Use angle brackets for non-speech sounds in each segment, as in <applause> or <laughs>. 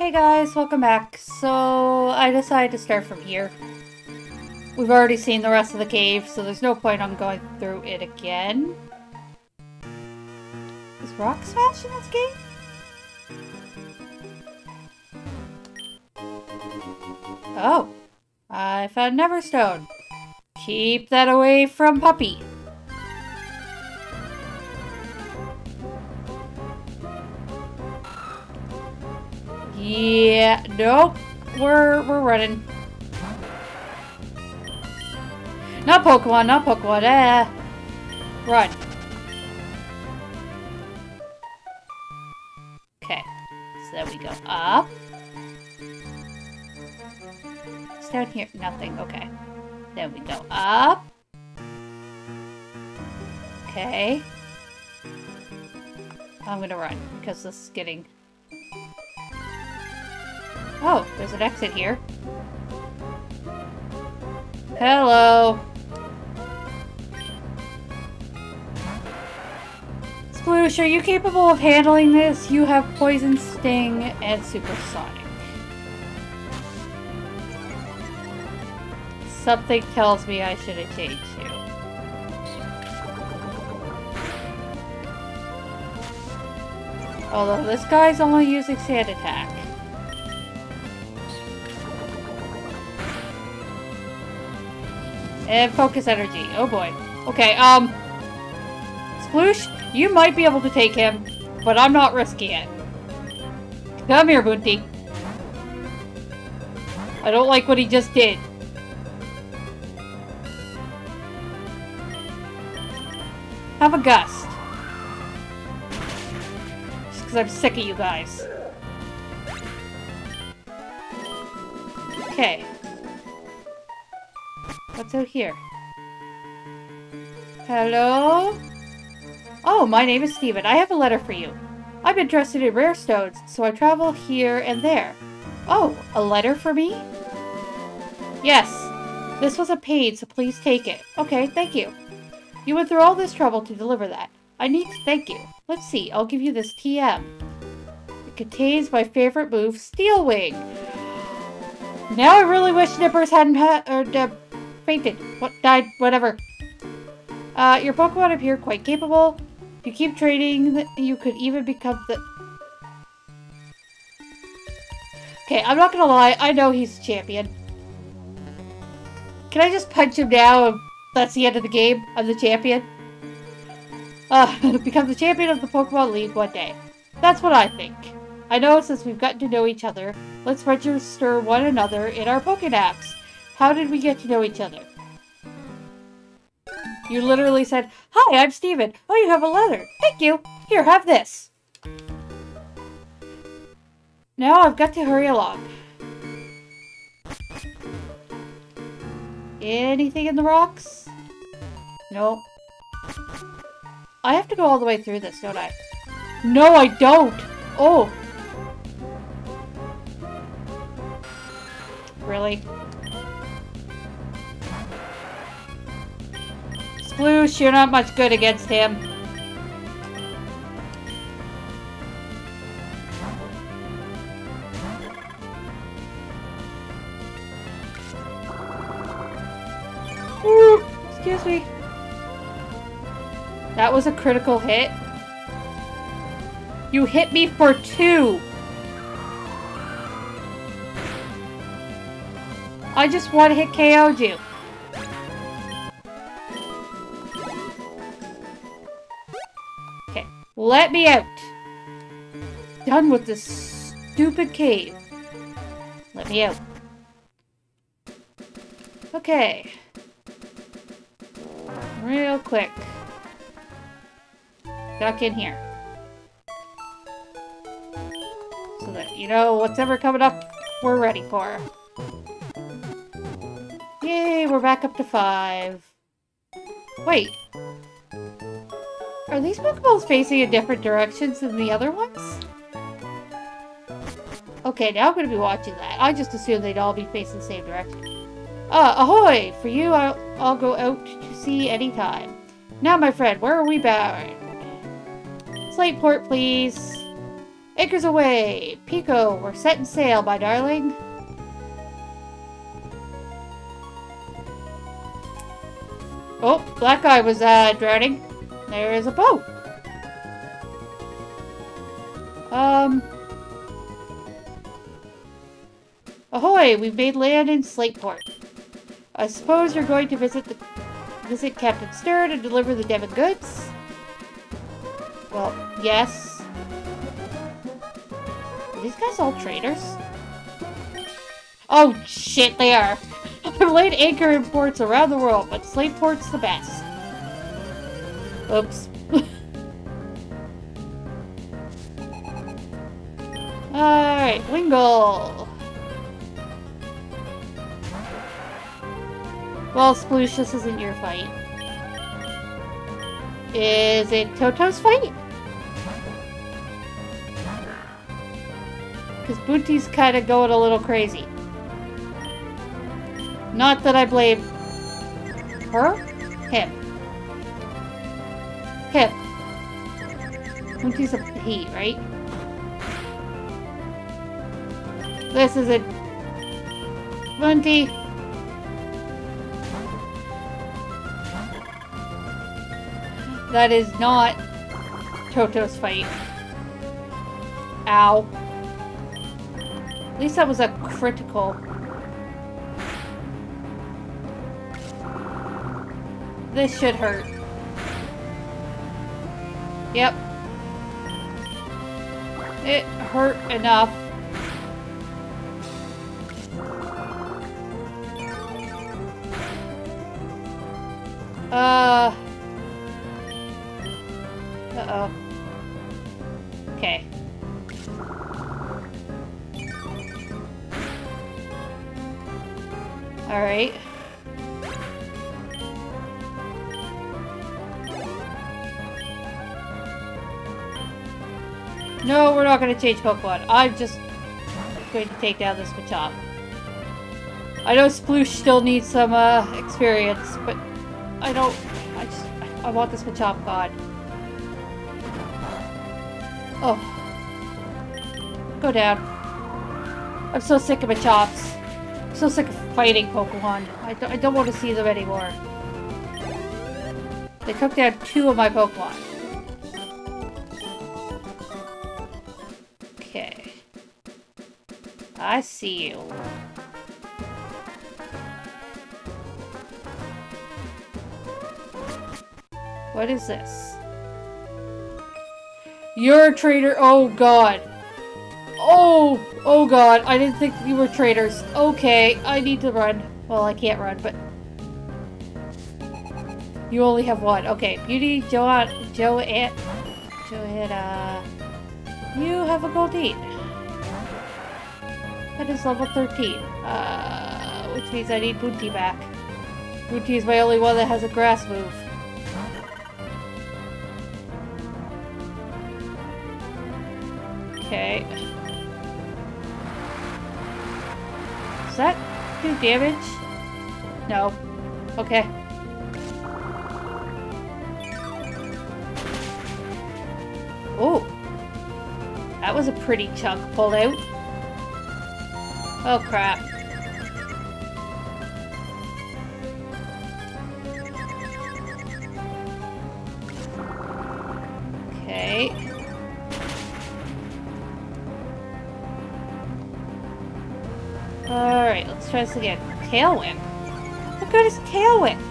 Hey guys, welcome back. So, I decided to start from here. We've already seen the rest of the cave, so there's no point on going through it again. Is Rock Smash in this game? Oh, I found an Everstone. Keep that away from Puppy. Yeah, nope. We're we're running. Not Pokemon, not Pokemon. Eh. Run. Okay. So there we go up. It's down here. Nothing. Okay. Then we go up. Okay. I'm gonna run because this is getting Oh, there's an exit here. Hello. Sploosh, are you capable of handling this? You have Poison Sting and Supersonic. Something tells me I should have changed you. Although this guy's only using Sand Attack. And focus energy. Oh boy. Okay, um... Sploosh, you might be able to take him, but I'm not risking it. Come here, Bunty. I don't like what he just did. Have a gust. Just because I'm sick of you guys. Okay. What's out here? Hello? Oh, my name is Steven. I have a letter for you. I'm interested in rare stones, so I travel here and there. Oh, a letter for me? Yes. This was a paid, so please take it. Okay, thank you. You went through all this trouble to deliver that. I need to thank you. Let's see, I'll give you this TM. It contains my favorite move, Steel Wing. Now I really wish Nippers hadn't had, or, What died? Whatever. Uh, your Pokemon appear quite capable. If you keep training, you could even become the... Okay, I'm not gonna lie. I know he's a champion. Can I just punch him now that's the end of the game? I'm the champion? Uh, <laughs> become the champion of the Pokemon League one day. That's what I think. I know since we've gotten to know each other, let's register one another in our PokeNavs. How did we get to know each other? You literally said, Hi, I'm Steven. Oh, you have a letter. Thank you. Here, have this. Now I've got to hurry along. Anything in the rocks? Nope. I have to go all the way through this, don't I? No, I don't! Oh! Really? Sploosh, you're not much good against him. Ooh, excuse me. That was a critical hit. You hit me for two. I just one hit KO'd you. Let me out. Done with this stupid cave. Let me out. Okay. Real quick. Duck in here. So that, you know, what's ever coming up, we're ready for. Yay, we're back up to five. Wait. Are these Pokeballs facing in different directions than the other ones? Okay, now I'm going to be watching that. I just assumed they'd all be facing the same direction. Uh, ahoy! For you, I'll, I'll go out to sea anytime. Now, my friend, where are we bound? Slateport, please. Acres away! Peeko, we're setting sail, my darling. Oh, black guy was uh, drowning. There is a boat. Um. Ahoy! We've made land in Slateport. I suppose you're going to visit the visit Captain Stern and deliver the Devon goods? Well, yes. Are these guys all traders? Oh shit, they are. <laughs> I've laid anchor in ports around the world, but Slateport's the best. Oops. Alright, Wingull. Well, Sploosh, this isn't your fight. Is it Toto's fight? Because Boonti's kind of going a little crazy. Not that I blame her? Boonti's a he, right? This is a... Boonti. That is not Toto's fight. Ow. At least that was a critical. This should hurt. Yep. It hurt enough. Going to change Pokemon. I'm just going to take down this Machop. I know Sploosh still needs some uh, experience, but I don't... I just... I want this Machop God. Oh. Go down. I'm so sick of Machops. I'm so sick of fighting Pokemon. I don't, I don't want to see them anymore. They took down two of my Pokemon. I see you. What is this? You're a traitor. Oh, God. Oh, oh, God. I didn't think you were traitors. Okay, I need to run. Well, I can't run, but... You only have one. Okay, Beauty, Joanne, Joanne, Joanna. You have a gold Goldeen. That is level 13. Uh, which means I need Boonti back. Boonti is my only one that has a grass move. Okay. Does that do damage? No. Okay. Oh. That was a pretty chunk pulled out. Oh crap. Okay. Alright, let's try this again. Tailwind. What good is Tailwind?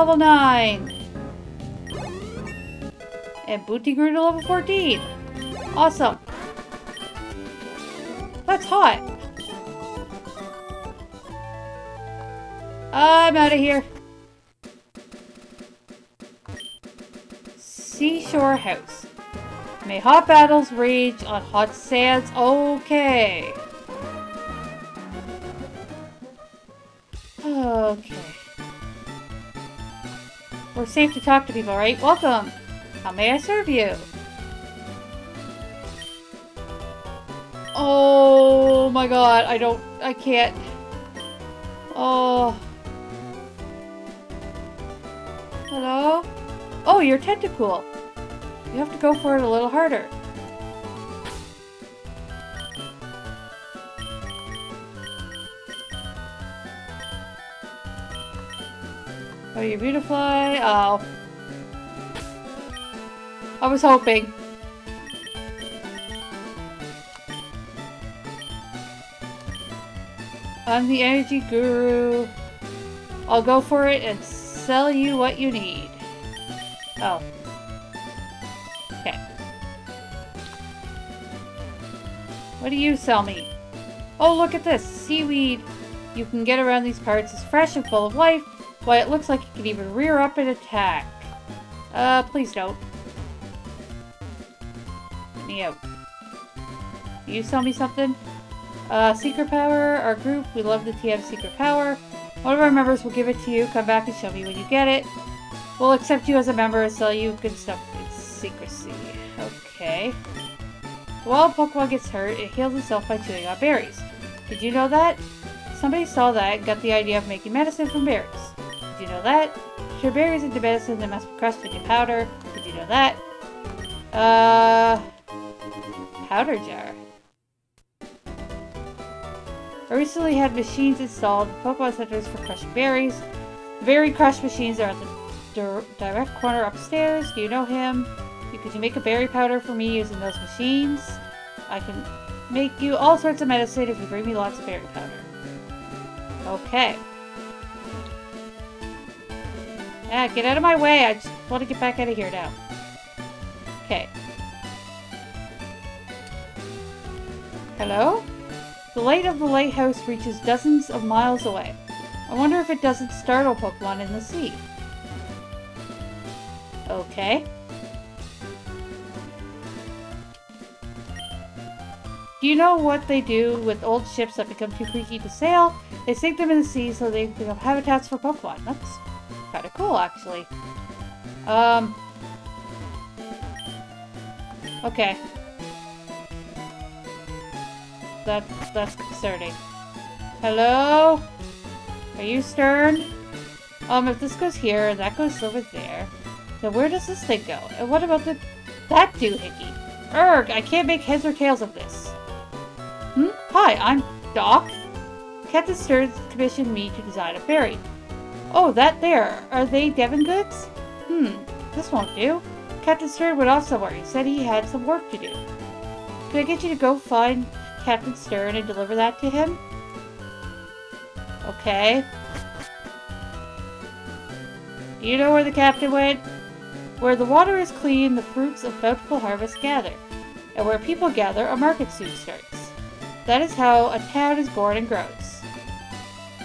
Level 9! And Boonti grew to level 14! Awesome! That's hot! I'm out of here. Seashore House. May hot battles rage on hot sands. Okay. Okay. We're safe to talk to people, right? Welcome! How may I serve you? Oh my god, I don't... I can't... Oh... Hello? Oh, you're Tentacool! You have to go for it a little harder. Oh, you're Beautifly. Oh. I was hoping. I'm the energy guru. I'll go for it and sell you what you need. Oh. Okay. What do you sell me? Oh, look at this. Seaweed you can get around these parts is fresh and full of life. Why, it looks like it can even rear up and attack. Uh, please don't. Get me out. You sell me something? Uh, secret power, our group, we love the TM secret power. One of our members will give it to you. Come back and show me when you get it. We'll accept you as a member and sell you good stuff in secrecy. Okay. While Pokemon gets hurt, it heals itself by chewing on berries. Did you know that? Somebody saw that and got the idea of making medicine from berries. Did you know that? Turn berries into medicine that must be crushed into powder. Did you know that? Uh... Powder jar. I recently had machines installed in Pokemon centers for crushing berries. Berry crush machines are at the direct corner upstairs. Do you know him? Could you make a berry powder for me using those machines? I can make you all sorts of medicine if you bring me lots of berry powder. Okay. Ah, get out of my way. I just want to get back out of here now. Okay. Hello? The light of the lighthouse reaches dozens of miles away. I wonder if it doesn't startle Pokemon in the sea. Okay. Do you know what they do with old ships that become too creaky to sail? They sink them in the sea so they become habitats for Pokemon. That's kind of cool, actually. Um. Okay. That, that's concerning. Hello? Are you Stern? Um, if this goes here that goes over there, then where does this thing go? And what about the... that doohickey? Erg, I can't make heads or tails of this. Hmm? Hi, I'm Doc. Captain Stearns commissioned me to design a ferry. Oh, that there. Are they Devon goods? Hmm, this won't do. Captain Stern went off somewhere. He said he had some work to do. Can I get you to go find Captain Stern and deliver that to him? Okay. Do you know where the captain went? Where the water is clean, the fruits of bountiful harvest gather. And where people gather, a market soon starts. That is how a town is born and grows.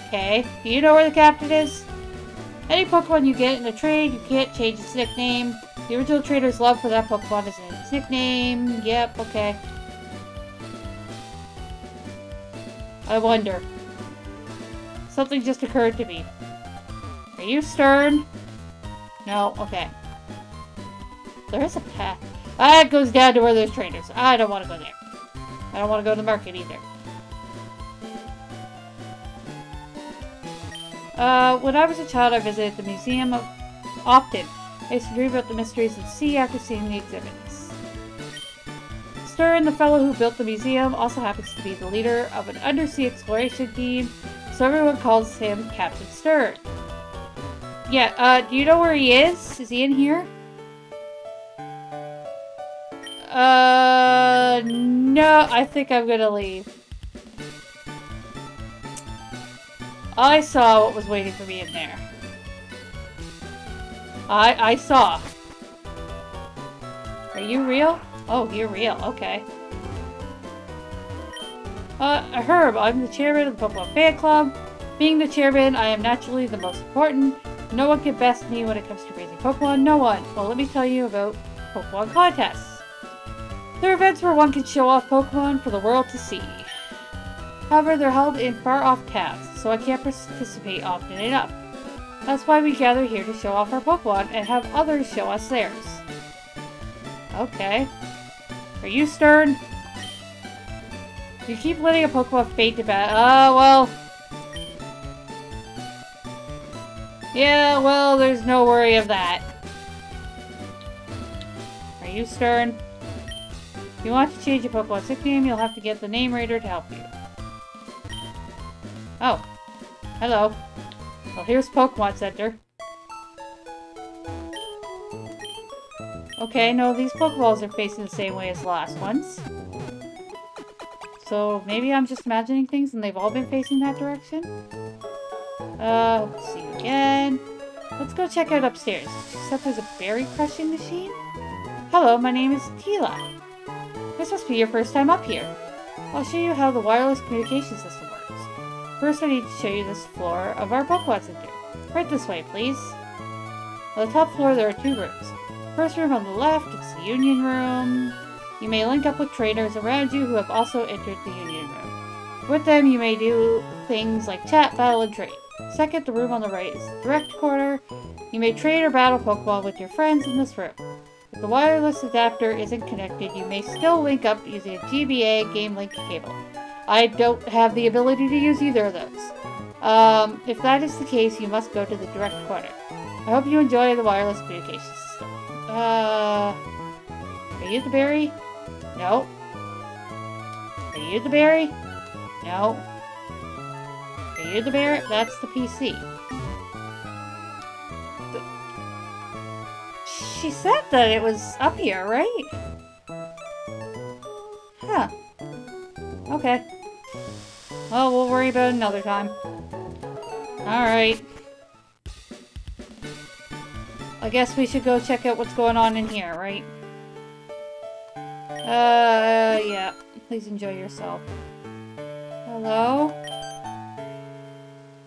Okay, do you know where the captain is? Any Pokemon you get in a trade, you can't change its nickname. The original trader's love for that Pokemon is in its nickname. Yep, okay. I wonder. Something just occurred to me. Are you Stern? No, okay. There is a path. Ah, that goes down to where there's trainers. I don't want to go there. I don't want to go to the market either. Uh, when I was a child, I visited the museum of often. I used to dream about the mysteries of the sea after seeing the exhibits. Stern, the fellow who built the museum, also happens to be the leader of an undersea exploration team, so everyone calls him Captain Stern. Yeah, uh, do you know where he is? Is he in here? Uh, no, I think I'm gonna leave. I saw what was waiting for me in there. I I saw. Are you real? Oh, you're real. Okay. Uh, Herb, I'm the chairman of the Pokemon Fan Club. Being the chairman, I am naturally the most important. No one can best me when it comes to raising Pokemon. No one. Well, let me tell you about Pokemon contests. They're events where one can show off Pokemon for the world to see. However, they're held in far-off towns, so I can't participate often enough. That's why we gather here to show off our Pokemon and have others show us theirs. Okay. Are you Stern? You keep letting a Pokemon fade to bad. Oh, well. Yeah, well, there's no worry of that. Are you Stern? If you want to change your Pokemon's nickname, you'll have to get the name reader to help you. Oh. Hello. Well, here's Pokemon Center. Okay, no, these Pokeballs are facing the same way as the last ones. So maybe I'm just imagining things and they've all been facing that direction? Uh, let's see again. Let's go check out upstairs. Said there's a berry crushing machine? Hello, my name is Teala. This must be your first time up here. I'll show you how the wireless communication system. First, I need to show you this floor of our Pokemon Center. Right this way, please. On the top floor, there are two rooms. First room on the left, is the Union Room. You may link up with trainers around you who have also entered the Union Room. With them, you may do things like chat, battle, and trade. Second, the room on the right is the Direct Corner. You may trade or battle Pokemon with your friends in this room. If the wireless adapter isn't connected, you may still link up using a GBA Game Link cable. I don't have the ability to use either of those. Um, if that is the case, you must go to the Direct Corner. I hope you enjoy the wireless communication system. Uh, are you the berry? No. Are you the berry? No. Are you the berry? That's the PC. She said that it was up here, right? Huh. Okay. Well, we'll worry about another time. Alright. I guess we should go check out what's going on in here, right? Uh, yeah. Please enjoy yourself. Hello?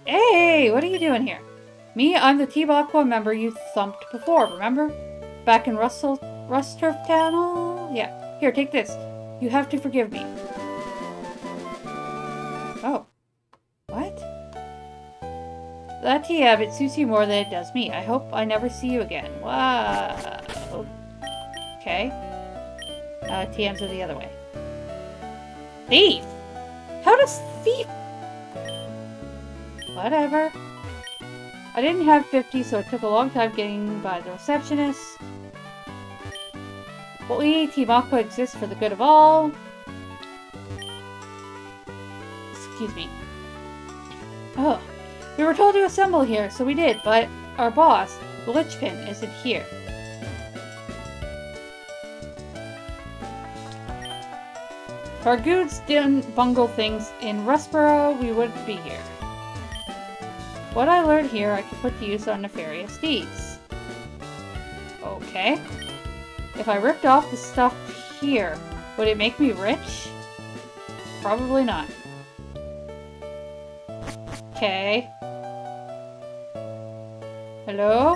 Hey, what are you doing here? Me, I'm the Team Aqua member you thumped before, remember? Back in Russell, Rusturf Tunnel? Yeah. Here, take this. You have to forgive me. That tea habit suits you more than it does me. I hope I never see you again. Wow. Okay. Uh, TMs are the other way. Thief? How does thief... Whatever. I didn't have 50, so it took a long time getting by the receptionist. But we, Team Aqua, exists for the good of all. Excuse me. We were told to assemble here, so we did, but our boss, the Lichpin, isn't here. If our goods didn't bungle things in Rustboro, we wouldn't be here. What I learned here, I can put to use on nefarious deeds. Okay. If I ripped off the stuff here, would it make me rich? Probably not. Okay. Hello?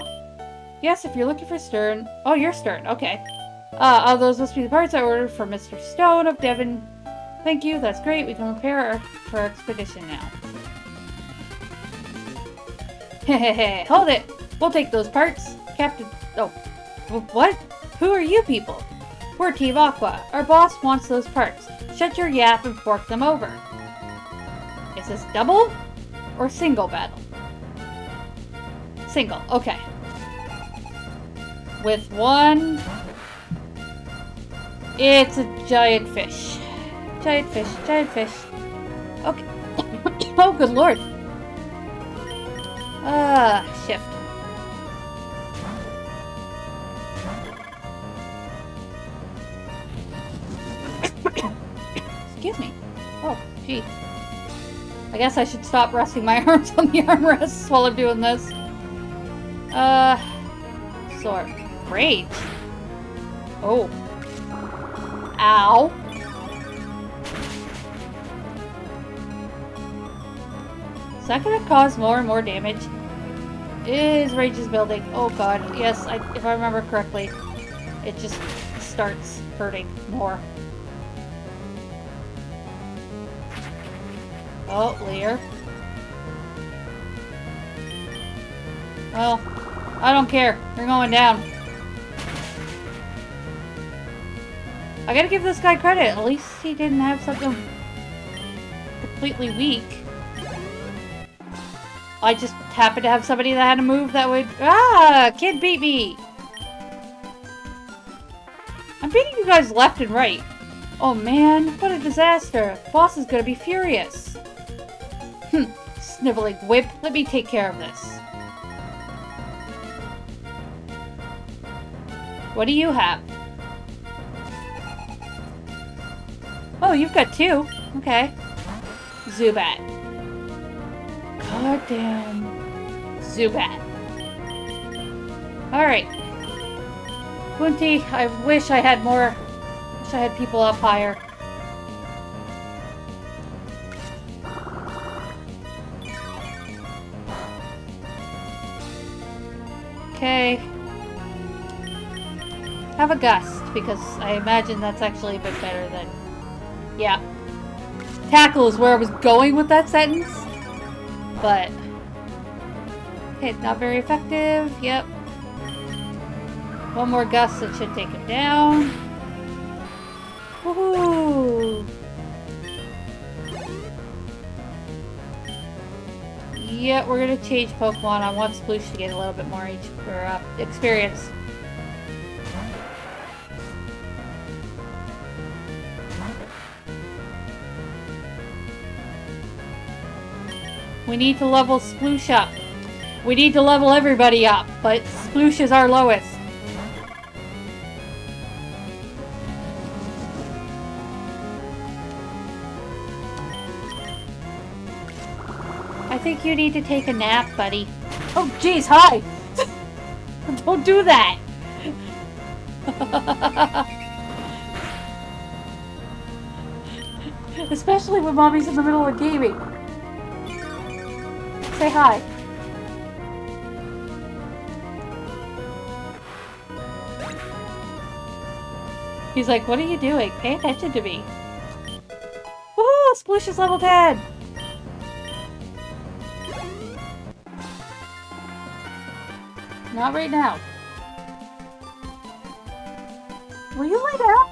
Yes, if you're looking for Stern. Oh, you're Stern. Okay. Uh, oh, those must be the parts I ordered from Mr. Stone of Devon. Thank you, that's great. We can prepare our, for our expedition now. Hehehe, <laughs> hold it! We'll take those parts. Captain... Oh. What? Who are you people? We're Team Aqua. Our boss wants those parts. Shut your yap and fork them over. Is this double? Or single battle? Single, okay. With one... It's a giant fish. Giant fish, giant fish. Okay. <coughs> oh, good lord. Ah, shift. <coughs> Excuse me. Oh, gee. I guess I should stop resting my <laughs> arms on the armrests while I'm doing this. Uh, sort. Great. Oh. Ow. Is that gonna cause more and more damage? Is Rage is building. Oh god, yes, I, if I remember correctly, it just starts hurting more. Oh, Leer. Well, I don't care. You're going down. I gotta give this guy credit. At least he didn't have something completely weak. I just happened to have somebody that had a move that would... Ah! Kid beat me! I'm beating you guys left and right. Oh man, what a disaster. Boss is gonna be furious. Hm, sniveling whip, let me take care of this. What do you have? Oh, you've got two. Okay. Zubat. Goddamn. Zubat. Alright. Kunti, I wish I had more... Wish I had people up higher. Okay. Have a gust, because I imagine that's actually a bit better than... Yeah. Tackle is where I was going with that sentence. But... Okay, it's not very effective. Yep. One more gust that should take him down. Woohoo! Yeah, we're gonna change Pokemon. I want Sploosh to get a little bit more each, uh, experience. We need to level Sploosh up. We need to level everybody up, but Sploosh is our lowest. I think you need to take a nap, buddy. Oh, jeez, hi! <laughs> Don't do that! <laughs> Especially when mommy's in the middle of gaming. Say hi. He's like, what are you doing? Pay attention to me. Woohoo! Sploosh is level 10! Not right now. Will you lay down?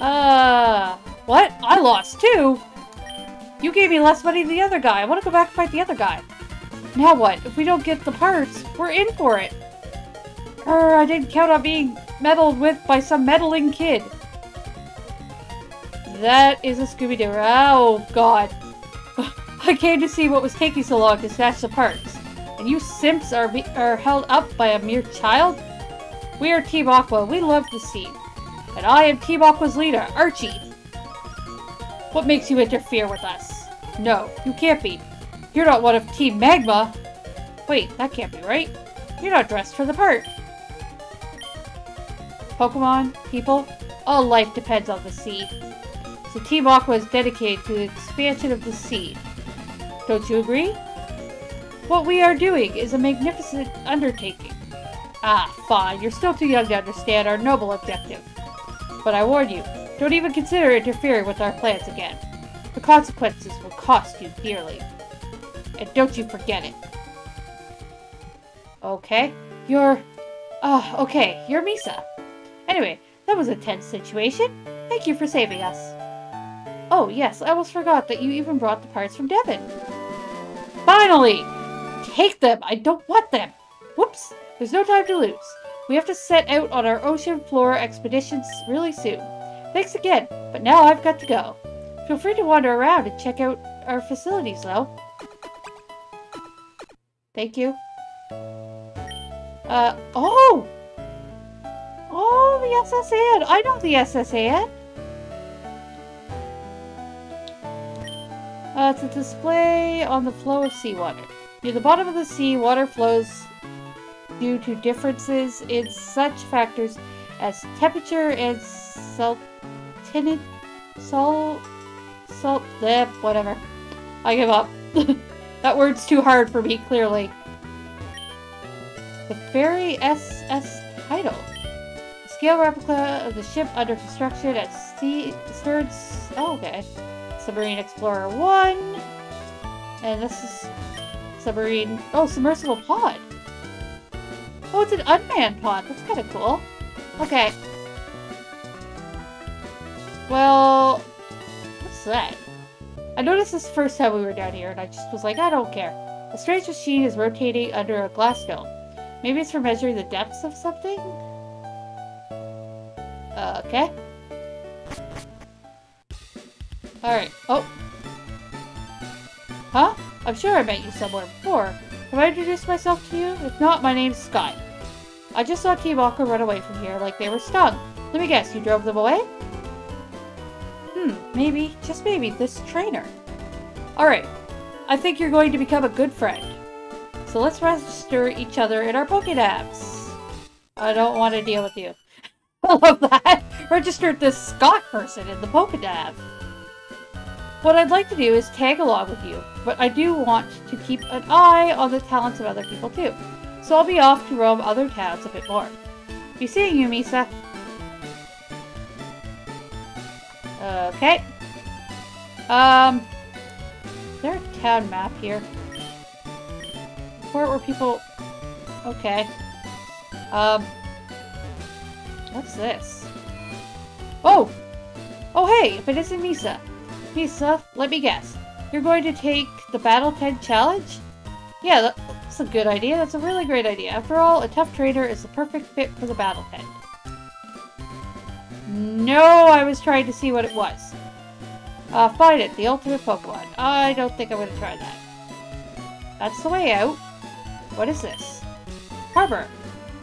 Uh, what? I lost too? You gave me less money than the other guy. I want to go back and fight the other guy. Now what? If we don't get the parts, we're in for it. Er, I didn't count on being meddled with by some meddling kid. That is a Scooby-Doo. Oh, God. <laughs> I came to see what was taking so long to snatch the parts. And you simps are, are held up by a mere child? We are Team Aqua. We love the sea. And I am Team Aqua's leader, Archie. What makes you interfere with us? No, you can't be. You're not one of Team Magma. Wait, that can't be right. You're not dressed for the part. Pokemon, people, all life depends on the sea. So Team Aqua is dedicated to the expansion of the sea. Don't you agree? What we are doing is a magnificent undertaking. Ah, fine, you're still too young to understand our noble objective. But I warn you, don't even consider interfering with our plans again. The consequences will cost you dearly. And don't you forget it. Okay, you're... Uh, okay, you're Misa. Anyway, that was a tense situation. Thank you for saving us. Oh, yes, I almost forgot that you even brought the parts from Devon. Finally! Take them! I don't want them! Whoops! There's no time to lose. We have to set out on our ocean floor expeditions really soon. Thanks again, but now I've got to go. Feel free to wander around and check out our facilities, though. Thank you. Uh, oh! Oh, the SS Anne! I know the SS Anne! Uh, it's a display on the flow of seawater. Near the bottom of the sea, water flows due to differences in such factors as temperature and saltinity, salt, salt, eh, whatever. I give up. <laughs> that word's too hard for me, clearly. The Ferry SS Tidal. Scale replica of the ship under construction at Sea Stearns. Oh, okay. Submarine Explorer 1. And this is submarine... Oh, submersible pod. Oh, it's an unmanned pod. That's kind of cool. Okay. Well, what's that? I noticed this the first time we were down here, and I just was like, I don't care. A strange machine is rotating under a glass dome. Maybe it's for measuring the depths of something? Uh, okay. Alright. Oh. Huh? I'm sure I met you somewhere before. Have I introduced myself to you? If not, my name's Scott. I just saw Aqua run away from here like they were stung. Let me guess, you drove them away? Hmm, maybe, just maybe, this trainer. Alright, I think you're going to become a good friend. So let's register each other in our Pokédex. I don't want to deal with you. <laughs> I love that. Registered this Scott person in the Pokédex. What I'd like to do is tag along with you, but I do want to keep an eye on the talents of other people too. So I'll be off to roam other towns a bit more. Be seeing you, Misa. Okay. Um, is there a town map here? Where were people... Okay. Um, what's this? Oh! Oh hey, if it isn't Misa. Misa, let me guess. You're going to take the Battle Tent Challenge? Yeah, that's a good idea. That's a really great idea. After all, a tough trader is the perfect fit for the Battle Tent. No, I was trying to see what it was. Uh, find it, the ultimate Pokemon. I don't think I'm going to try that. That's the way out. What is this? Harbor.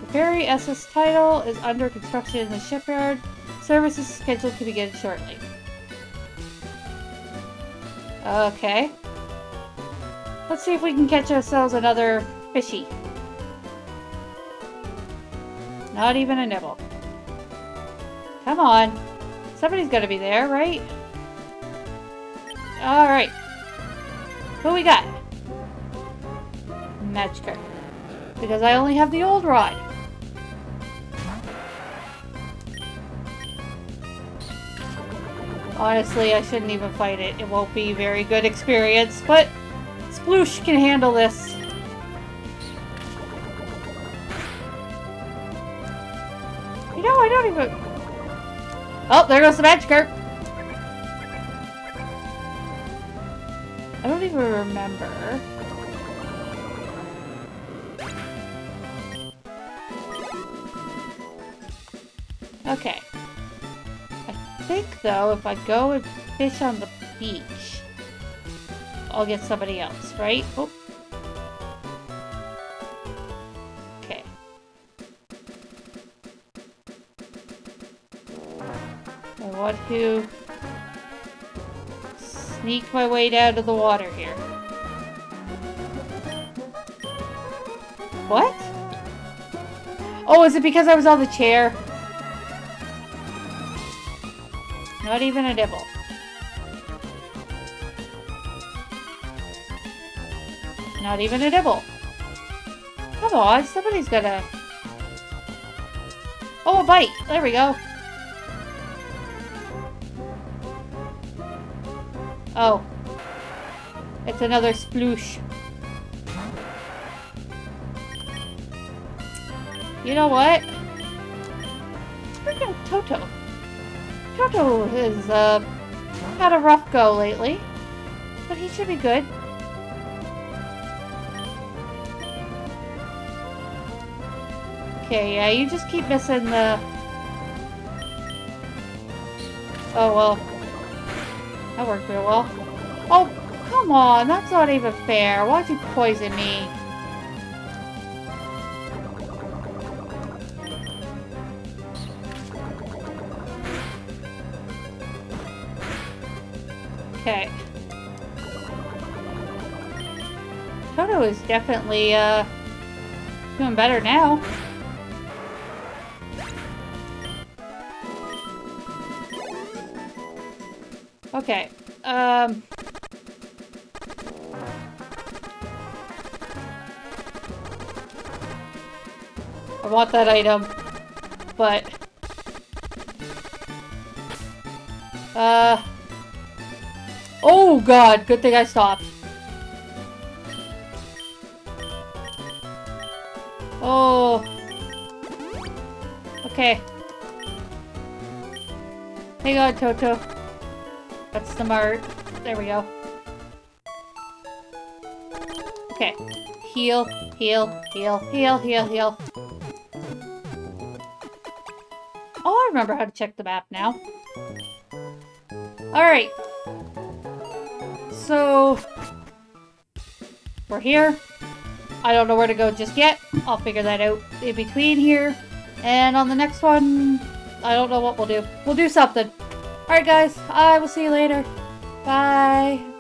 The ferry SS Tidal is under construction in the shipyard. Service is scheduled to begin shortly. Okay. Let's see if we can catch ourselves another fishy. Not even a nibble. Come on. Somebody's gotta be there, right? Alright. Who we got? Magikarp. Because I only have the old rod. Honestly, I shouldn't even fight it. It won't be very good experience, but Sploosh can handle this. Oh, there goes the Magikarp! I don't even remember. Okay. I think, though, if I go and fish on the beach, I'll get somebody else, right? Oh. Want to sneak my way down to the water here. What? Oh, is it because I was on the chair? Not even a nibble. Not even a nibble. Come on, somebody's gonna... Oh, a bite! There we go. Oh. It's another sploosh. You know what? Out Toto. Toto has uh, had a rough go lately, but he should be good. Okay, yeah, you just keep missing the... Oh, well. That worked real well. Oh, come on, that's not even fair. Why'd you poison me? Okay. Toto is definitely, uh, doing better now. Okay, um... I want that item, but... Uh... Oh god, good thing I stopped. Oh. Okay. Hang on, Toto. That's the mart. There we go. Okay. Heal, heal, heal, heal, heal, heal. Oh, I remember how to check the map now. Alright. So... We're here. I don't know where to go just yet. I'll figure that out in between here. And on the next one, I don't know what we'll do. We'll do something. Alright guys, I will see you later. Bye.